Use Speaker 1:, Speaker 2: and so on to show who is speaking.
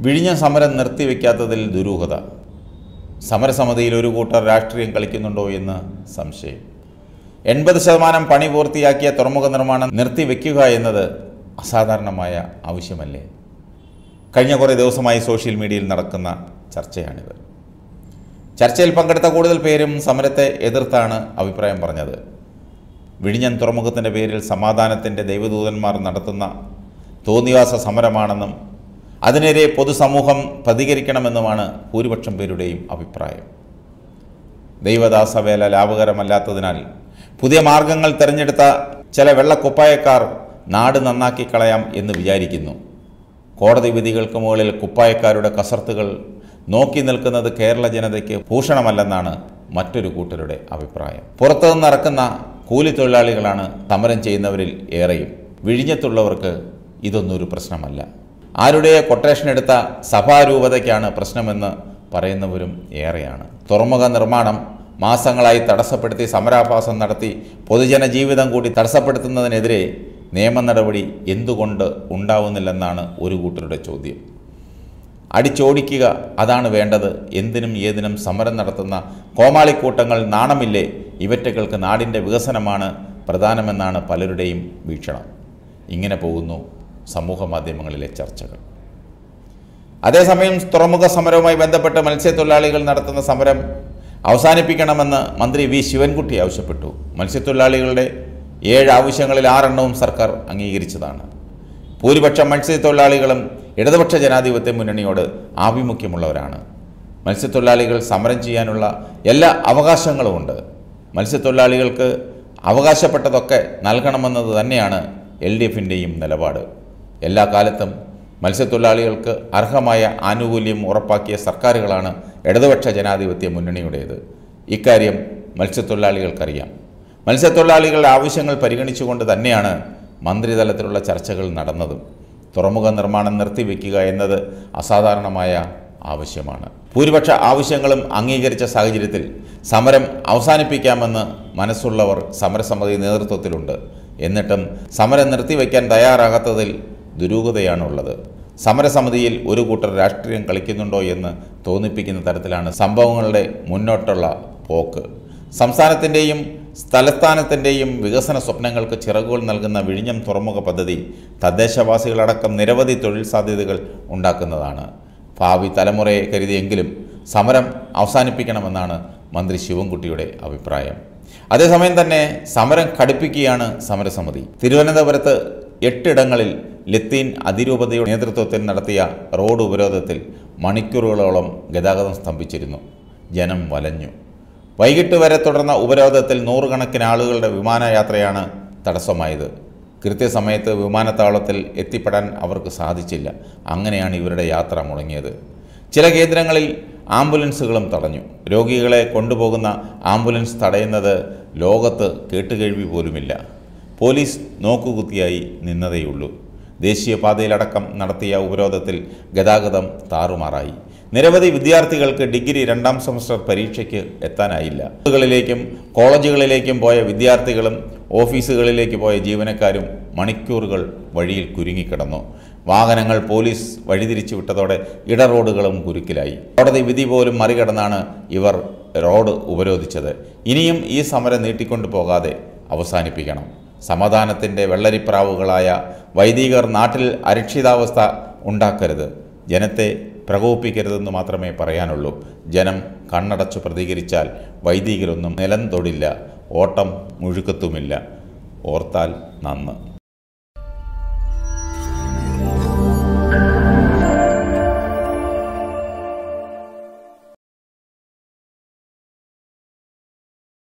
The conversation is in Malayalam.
Speaker 1: വിഴിഞ്ഞ സമരം നിർത്തിവെക്കാത്തതിൽ ദുരൂഹത. സമരസമിതിയിൽ ഒരു കൂട്ടർ രാഷ്ട്രീയം കളിക്കുന്നുണ്ടോ എന്ന് സംശയം. എൺപത് ശതമാനം പണി പൂർത്തിയാക്കിയ തുറമുഖ നിർമ്മാണം നിർത്തിവെക്കുക എന്നത് അസാധാരണമായ ആവശ്യമല്ലേ? കഴിഞ്ഞ കുറേ ദിവസമായി സോഷ്യൽ മീഡിയയിൽ നടക്കുന്ന ചർച്ചയാണിത്. ചർച്ചയിൽ പങ്കെടുത്ത കൂടുതൽ പേരും സമരത്തെ എതിർത്താണ് അഭിപ്രായം പറഞ്ഞത്. വിഴിഞ്ഞൻ തുറമുഖത്തിന്റെ പേരിൽ സമാധാനത്തിന്റെ ദൈവദൂതന്മാർ നടത്തുന്ന തോന്നിവാസ സമരമാണെന്നും അതിനെതിരെ പൊതുസമൂഹം പ്രതികരിക്കണമെന്നുമാണ് ഭൂരിപക്ഷം പേരുടെയും അഭിപ്രായം. ദൈവദാസവേല ലാഭകരമല്ലാത്തതിനാൽ പുതിയ മാർഗങ്ങൾ തിരഞ്ഞെടുത്ത ചില വെള്ളക്കുപ്പായക്കാർ നാട് നന്നാക്കി കളയാം എന്ന് വിചാരിക്കുന്നു. കോടതി വിധികൾക്ക് മുകളിൽ കുപ്പായക്കാരുടെ കസർത്തുകൾ നോക്കി നിൽക്കുന്നത് കേരള ജനതയ്ക്ക് ഭൂഷണമല്ലെന്നാണ് മറ്റൊരു കൂട്ടരുടെ അഭിപ്രായം. പുറത്തുനിന്ന് ഇറക്കുന്ന കൂലിത്തൊഴിലാളികളാണ് സമരം ചെയ്യുന്നവരിൽ ഏറെയും. വിഴിഞ്ഞത്തുള്ളവർക്ക് ഇതൊന്നൊരു പ്രശ്നമല്ല. ആരുടെ കൊട്ടേഷൻ എടുത്ത സഭാരൂപതയ്ക്കാണ് പ്രശ്നമെന്ന് പറയുന്നവരും ഏറെയാണ്. തുറമുഖ നിർമ്മാണം മാസങ്ങളായി തടസ്സപ്പെടുത്തി സമരാഭാസം നടത്തി പൊതുജന ജീവിതം കൂടി തടസ്സപ്പെടുത്തുന്നതിനെതിരെ നിയമ നടപടി എന്തുകൊണ്ട് ഉണ്ടാവുന്നില്ലെന്നാണ് ഒരു കൂട്ടരുടെ ചോദ്യം. അടിച്ചോടിക്കുക അതാണ് വേണ്ടത്. എന്തിനും ഏതിനും സമരം നടത്തുന്ന കോമാളിക്കൂട്ടങ്ങൾ നാണമില്ലേ? ഇവറ്റകൾക്ക് നാടിന്റെ വികസനമാണ് പ്രധാനമെന്നാണ് പലരുടെയും വീക്ഷണം. ഇങ്ങനെ പോകുന്നു സമൂഹ മാധ്യമങ്ങളിലെ ചർച്ചകൾ. അതേസമയം തുറമുഖ സമരവുമായി ബന്ധപ്പെട്ട് മത്സ്യത്തൊഴിലാളികൾ നടത്തുന്ന സമരം അവസാനിപ്പിക്കണമെന്ന് മന്ത്രി വി. ശിവൻകുട്ടി ആവശ്യപ്പെട്ടു. മത്സ്യത്തൊഴിലാളികളുടെ ഏഴ് ആവശ്യങ്ങളിൽ ആറെണ്ണവും സർക്കാർ അംഗീകരിച്ചതാണ്. ഭൂരിപക്ഷം മത്സ്യത്തൊഴിലാളികളും ഇടതുപക്ഷ ജനാധിപത്യ മുന്നണിയോട് ആഭിമുഖ്യമുള്ളവരാണ്. മത്സ്യത്തൊഴിലാളികൾ സമരം ചെയ്യാനുള്ള എല്ലാ അവകാശങ്ങളുമുണ്ട് മത്സ്യത്തൊഴിലാളികൾക്ക് അവകാശപ്പെട്ടതൊക്കെ നൽകണമെന്നത് തന്നെയാണ് എൽ ഡി എഫിന്റെയും നിലപാട്. എല്ലാ കാലത്തും മത്സ്യത്തൊഴിലാളികൾക്ക് അർഹമായ ആനുകൂല്യം ഉറപ്പാക്കിയ സർക്കാരുകളാണ് ഇടതുപക്ഷ ജനാധിപത്യ മുന്നണിയുടേത്. ഇക്കാര്യം മത്സ്യത്തൊഴിലാളികൾക്കറിയാം. മത്സ്യത്തൊഴിലാളികളുടെ ആവശ്യങ്ങൾ പരിഗണിച്ചുകൊണ്ട് തന്നെയാണ് മന്ത്രിതലത്തിലുള്ള ചർച്ചകൾ നടന്നതും. തുറമുഖ നിർമ്മാണം നിർത്തിവെക്കുക എന്നത് അസാധാരണമായ ആവശ്യമാണ്. ഭൂരിപക്ഷ ആവശ്യങ്ങളും അംഗീകരിച്ച സാഹചര്യത്തിൽ സമരം അവസാനിപ്പിക്കാമെന്ന് മനസ്സുള്ളവർ സമരസമിതി നേതൃത്വത്തിലുണ്ട്. എന്നിട്ടും സമരം നിർത്തിവെക്കാൻ തയ്യാറാകാത്തതിൽ ദുരൂഹതയാണുള്ളത്. സമരസമിതിയിൽ ഒരു കൂട്ടർ രാഷ്ട്രീയം കളിക്കുന്നുണ്ടോ എന്ന് തോന്നിപ്പിക്കുന്ന തരത്തിലാണ് സംഭവങ്ങളുടെ മുന്നോട്ടുള്ള പോക്ക്. സംസ്ഥാനത്തിന്റെയും തലസ്ഥാനത്തിന്റെയും വികസന സ്വപ്നങ്ങൾക്ക് ചിറകുകൾ നൽകുന്ന വിഴിഞ്ഞം തുറമുഖ പദ്ധതി തദ്ദേശവാസികളടക്കം നിരവധി തൊഴിൽ സാധ്യതകൾ ഉണ്ടാക്കുന്നതാണ്. ഭാവി തലമുറയെ കരുതിയെങ്കിലും സമരം അവസാനിപ്പിക്കണമെന്നാണ് മന്ത്രി ശിവൻകുട്ടിയുടെ അഭിപ്രായം. അതേസമയം തന്നെ സമരം ഘടിപ്പിക്കുകയാണ് സമരസമിതി. തിരുവനന്തപുരത്ത് എട്ടിടങ്ങളിൽ ലത്തീൻ അതിരൂപതയുടെ നേതൃത്വത്തിൽ നടത്തിയ റോഡ് ഉപരോധത്തിൽ മണിക്കൂറുകളോളം ഗതാഗതം സ്തംഭിച്ചിരുന്നു. ജനം വലഞ്ഞു. വൈകിട്ട് വരെ തുടർന്ന ഉപരോധത്തിൽ നൂറുകണക്കിന് ആളുകളുടെ വിമാനയാത്രയാണ് തടസ്സമായത്. കൃത്യസമയത്ത് വിമാനത്താവളത്തിൽ എത്തിപ്പെടാൻ അവർക്ക് സാധിച്ചില്ല. അങ്ങനെയാണ് ഇവരുടെ യാത്ര മുടങ്ങിയത്. ചില കേന്ദ്രങ്ങളിൽ ആംബുലൻസുകളും തടഞ്ഞു. രോഗികളെ കൊണ്ടുപോകുന്ന ആംബുലൻസ് തടയുന്നത് ലോകത്ത് കേട്ടുകേഴ്വി പോലുമില്ല. പോലീസ് നോക്കുകുത്തിയായി നിന്നതേയുള്ളൂ. ദേശീയപാതയിലടക്കം നടത്തിയ ഉപരോധത്തിൽ ഗതാഗതം താറുമാറായി. നിരവധി വിദ്യാർത്ഥികൾക്ക് ഡിഗ്രി രണ്ടാം സെമസ്റ്റർ പരീക്ഷയ്ക്ക് എത്താനായില്ല. സ്കൂളുകളിലേക്കും കോളേജുകളിലേക്കും പോയ വിദ്യാർത്ഥികളും ഓഫീസുകളിലേക്ക് പോയ ജീവനക്കാരും മണിക്കൂറുകൾ വഴിയിൽ കുരുങ്ങിക്കിടന്നു. വാഹനങ്ങൾ പോലീസ് വഴിതിരിച്ചു വിട്ടതോടെ ഇട റോഡുകളും കുരുക്കിലായി. കോടതി വിധി പോലും മറികടന്നാണ് ഇവർ റോഡ് ഉപരോധിച്ചത്. ഇനിയും ഈ സമരം നീട്ടിക്കൊണ്ടു പോകാതെ അവസാനിപ്പിക്കണം. സമാധാനത്തിന്റെ വെള്ളരിപ്രാവുകളായ വൈദികർ നാട്ടിൽ അരക്ഷിതാവസ്ഥ ഉണ്ടാക്കരുത്. ജനത്തെ പ്രകോപിപ്പിക്കരുതെന്ന് മാത്രമേ പറയാനുള്ളൂ. ജനം കണ്ണടച്ചു പ്രതികരിച്ചാൽ വൈദികരൊന്നും നിലം തൊടില്ല. ഓട്ടം മുഴുക്കത്തുമില്ല. ഓർത്താൽ നന്ന്.